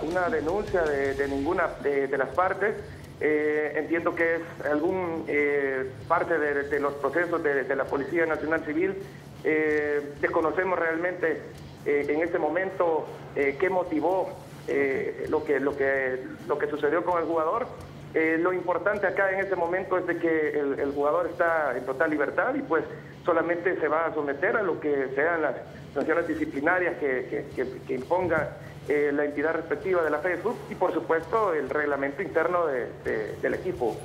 una denuncia de, ninguna de, las partes. Eh, entiendo que es algún eh, parte de, los procesos de, la Policía Nacional Civil. Eh, desconocemos realmente en este momento qué motivó lo, que, lo, que, lo que sucedió con el jugador. lo importante acá en este momento es de que el, jugador está en total libertad y pues solamente se va a someter a lo que sean las sanciones disciplinarias que, que, que imponga eh, la entidad respectiva de la Facebook y por supuesto el reglamento interno del equipo.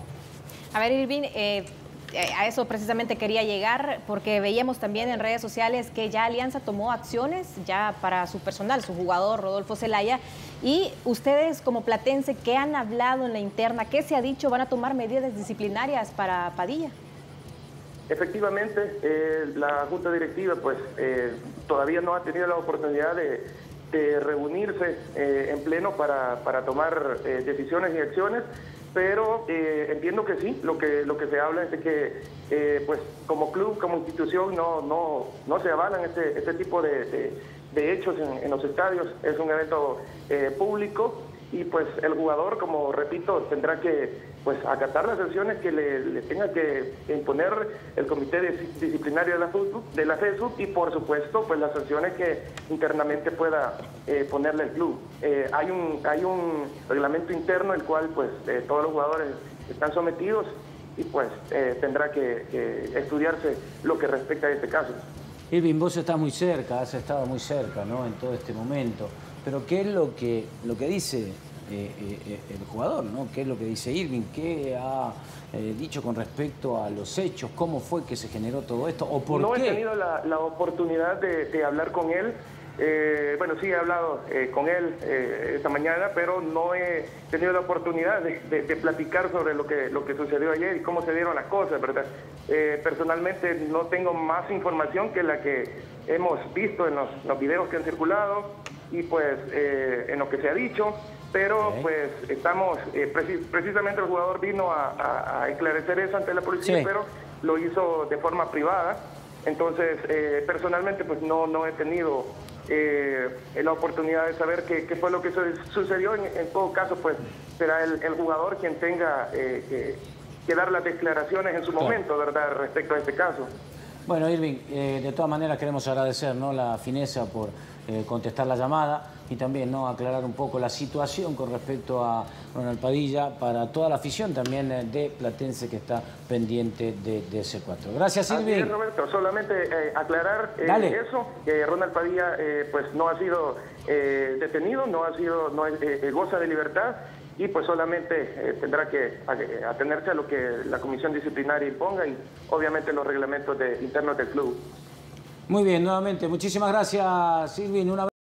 A ver, Irving, eh, eh, a eso precisamente quería llegar porque veíamos también en redes sociales que ya Alianza tomó acciones ya para su personal, su jugador Rodolfo Zelaya. Y ustedes como Platense, ¿qué han hablado en la interna? ¿Qué se ha dicho? ¿Van a tomar medidas disciplinarias para Padilla? Efectivamente, la Junta Directiva pues todavía no ha tenido la oportunidad de de reunirse eh, en pleno para, para tomar eh, decisiones y acciones, pero eh, entiendo que sí, lo que, lo que se habla es de que pues como club, como institución, no, no, no se avalan este, este tipo de, de, hechos en, en, los estadios, es un evento público y pues el jugador, como repito, tendrá que pues acatar las sanciones que le, tenga que imponer el comité disciplinario de la, de la FESUB y por supuesto pues las sanciones que internamente pueda eh, ponerle el club. Eh, hay, un, hay un reglamento interno el cual pues eh, todos los jugadores están sometidos y pues tendrá que, que, estudiarse lo que respecta a este caso. Irving, vos estás muy cerca, has estado muy cerca ¿no? en todo este momento. Pero ¿qué es lo que, lo que dice eh, eh, el jugador? ¿no? ¿Qué es lo que dice Irving? ¿Qué ha eh, dicho con respecto a los hechos? ¿Cómo fue que se generó todo esto? ¿O por no he tenido la, oportunidad de, hablar con él. Bueno, sí he hablado con él esta mañana, pero no he tenido la oportunidad de, platicar sobre lo que, lo que sucedió ayer y cómo se dieron las cosas, ¿verdad? personalmente no tengo más información que la que hemos visto en los, los videos que han circulado y pues eh, en lo que se ha dicho, pero pues estamos, eh, precisamente el jugador vino a, esclarecer eso ante la policía, pero lo hizo de forma privada, entonces eh, personalmente pues no, no he tenido la oportunidad de saber qué, qué, fue lo que sucedió, en, todo caso pues será el, jugador quien tenga que, dar las declaraciones en su momento, ¿verdad?, respecto a este caso. Bueno, Irving, de todas maneras queremos agradecer ¿no? la fineza por eh, contestar la llamada y también ¿no? aclarar un poco la situación con respecto a Ronald Padilla para toda la afición también eh, de Platense que está pendiente de, ese cuatro. Gracias, Silvia. Roberto. Solamente eh, aclarar eso, que Ronald Padilla pues no ha sido detenido, no ha sido, no goza de libertad y pues solamente tendrá que atenerse a lo que la comisión disciplinaria imponga y obviamente los reglamentos de, internos del club. Muy bien, nuevamente, muchísimas gracias, Silvin.